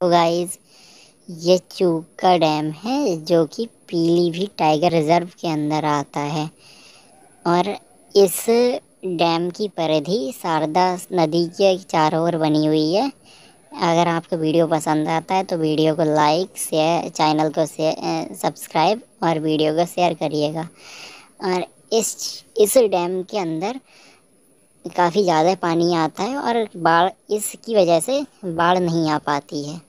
तो गाइस ये चूका डैम है, जो कि पीलीभीत टाइगर रिज़र्व के अंदर आता है। और इस डैम की परिधि शारदा नदी के चारों ओर बनी हुई है। अगर आपको वीडियो पसंद आता है तो वीडियो को लाइक शेयर चैनल को शेयर सब्सक्राइब और वीडियो को शेयर करिएगा। और इस इस डैम के अंदर काफ़ी ज़्यादा पानी आता है और बाढ़, इसकी वजह से बाढ़ नहीं आ पाती है।